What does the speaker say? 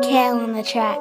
Kale on the track.